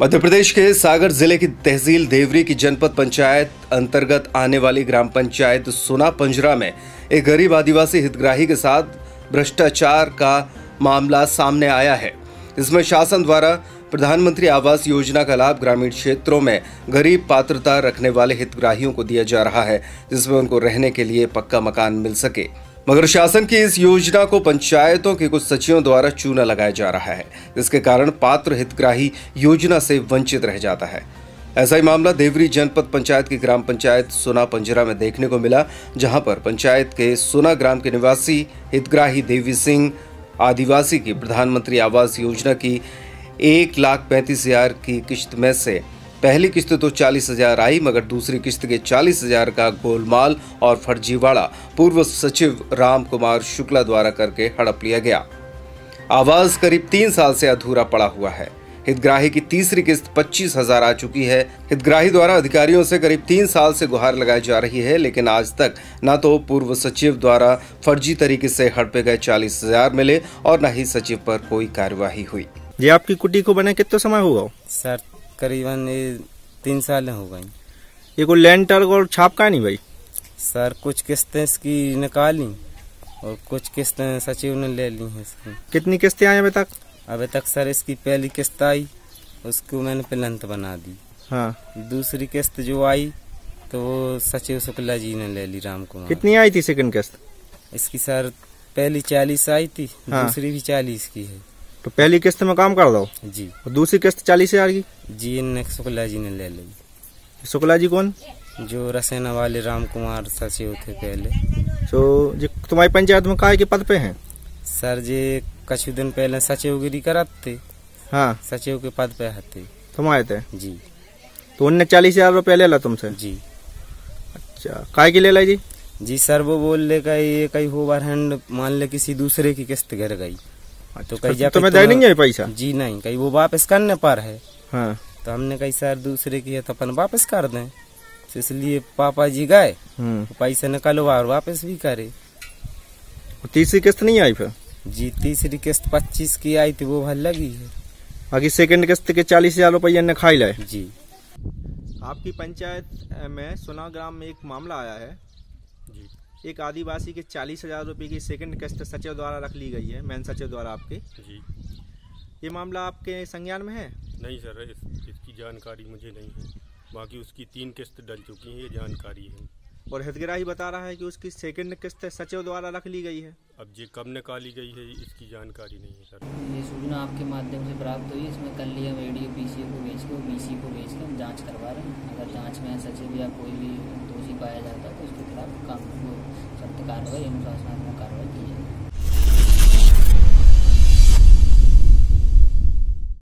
मध्य प्रदेश के सागर ज़िले की तहसील देवरी की जनपद पंचायत अंतर्गत आने वाली ग्राम पंचायत सोना पंजरा में एक गरीब आदिवासी हितग्राही के साथ भ्रष्टाचार का मामला सामने आया है। इसमें शासन द्वारा प्रधानमंत्री आवास योजना का लाभ ग्रामीण क्षेत्रों में गरीब पात्रता रखने वाले हितग्राहियों को दिया जा रहा है, जिसमें उनको रहने के लिए पक्का मकान मिल सके। मगर शासन की इस योजना को पंचायतों के कुछ सचिवों द्वारा चूना लगाया जा रहा है। जिसके कारण पात्र हितग्राही योजना से वंचित रह जाता है। ऐसा ही मामला देवरी जनपद पंचायत की ग्राम पंचायत सोना पंजरा में देखने को मिला, जहाँ पर पंचायत के सोना ग्राम के निवासी हितग्राही देवी सिंह, आदिवासी की प्रधानमंत्री आवास योजना की एक लाख पैंतीस हज़ार की किश्त में से पहली किस्त तो चालीस हज़ार आई मगर दूसरी किस्त के चालीस हज़ार का गोलमाल और फर्जीवाड़ा। पूर्व सचिव राम कुमार शुक्ला द्वारा करके हड़प लिया गया। आवाज़ करीब तीन साल से अधूरा पड़ा हुआ है। हितग्राही की तीसरी किस्त पच्चीस हज़ार आ चुकी है। हितग्राही द्वारा अधिकारियों से करीब तीन साल से गुहार लगाई जा रही है लेकिन आज तक न तो पूर्व सचिव द्वारा फर्जी तरीके से हड़पे गए चालीस हज़ार मिले और न ही सचिव पर कोई कार्यवाही हुई। ये आपकी कुटी को बने कितना समय हुआ? सर करीबन ये तीन साल हो गई ये कोई लेंटर और छाप का नहीं भाई? सर कुछ किस्तें इसकी निकाली और कुछ किस्तें सचिव ने ले ली हैं इसकी। कितनी किस्तें आई अभी तक? अभी तक सर इसकी पहली किस्त आई उसको मैंने प्लंत बना दी। हाँ। दूसरी किस्त जो आई तो वो सचिव शुक्ला जी ने ले ली राम कुमार। कितनी आई थी सेकंड किस्त? इसकी सर पहली चालीस आई थी हाँ। दूसरी भी चालीस की है। तो पहली किस्त में काम कर दो? जी। और दूसरी किस्त चालीस हज़ार की? जी इन शुक्ला जी ने ले ली। शुक्ला जी कौन? जो रसेना वाले राम कुमार सचिव थे पहले। तो जो तुम्हारी पंचायत में काय के पद पे हैं? सर जी कछु दिन पहले सचिवगिरी कराते। हाँ। सचिव के पद पे आते। तुम आए थे? जी। तो उनने चालीस हज़ार रुपया ले ला तुमसे? जी। अच्छा काय की ले लाई जी? जी सर वो बोल ले का ये कहीं ओवर हैंड मान ले किसी दूसरे की किस्त गिर गई। तो कहीं तो जाके तुम्हें दे नहीं है पैसा? जी नहीं कहीं वो वापस करने पर है। हाँ। तो हमने कही सर दूसरे की है तो अपन वापस कर दें। तो इसलिए पापा जी गए हम्म। पैसे निकलवा और वापस भी करे। तीसरी किस्त नहीं आई फिर? जी तीसरी किस्त पच्चीस की आई थी वो भर लगी है। बाकी सेकंड किस्त के चालीस हज़ार रुपया ने खाई लाए। जी। आपकी पंचायत में सोना ग्राम में एक मामला आया है। जी। एक आदिवासी के चालीस हज़ार रुपये की सेकंड किस्त सचिव द्वारा रख ली गई है मैन सचिव द्वारा आपके। जी। ये मामला आपके संज्ञान में है? नहीं सर इस, इसकी जानकारी मुझे नहीं है। बाकी उसकी तीन किस्त डल चुकी हैं ये जानकारी है। और हितग्राही बता रहा है कि उसकी सेकंड किस्त सचिव द्वारा रख ली गई है। अब ये कब निकाली गई है इसकी जानकारी नहीं है सर। ये सूचना आपके माध्यम से प्राप्त हुई इसमें कल लिया एडीओ पीसीओ को भेज के बीसी को भेज के हम जाँच करवा रहे हैं। अगर जाँच में सचिव या कोई भी दोषी पाया जाता है तो उसके खिलाफ काम सख्त कार्रवाई अनुशासनात्मक कार्रवाई